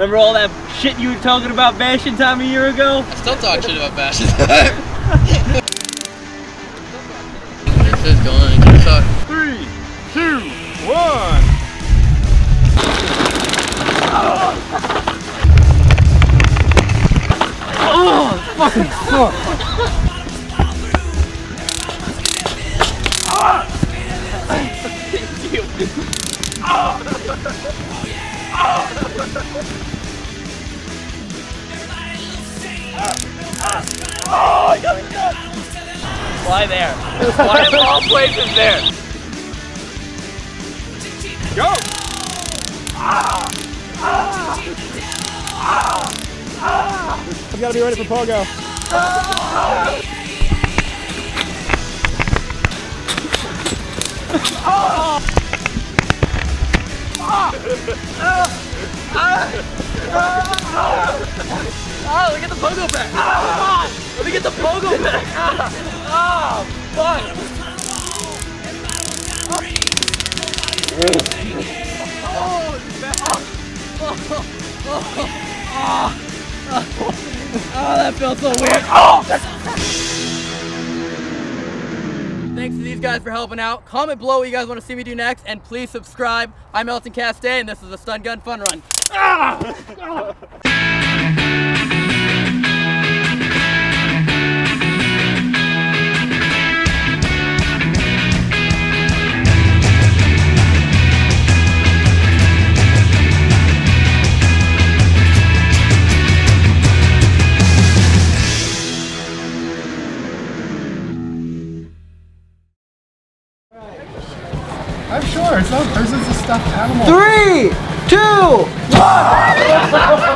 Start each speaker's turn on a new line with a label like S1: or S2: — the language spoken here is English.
S1: Remember all that shit you were talking about bashing time a year ago?
S2: I still talk shit about bashing time. this is going to suck.
S3: Three, two, one.
S1: Oh, fucking Fly there. Fly of all places there.
S3: Go. You gotta be ready for pogo.
S2: Oh, let me get the pogo back.
S1: Ah,
S2: let me get the pogo
S1: back. Ah, fuck.
S2: Oh, that felt so weird.
S1: Oh!
S2: Thanks to these guys for helping out. Comment below what you guys want to see me do next, and please subscribe. I'm Elton Castee, and this is the Stun Gun Fun Run. Ah!
S4: I'm sure. It's not a it's a stuffed animal.
S5: Three, two, one!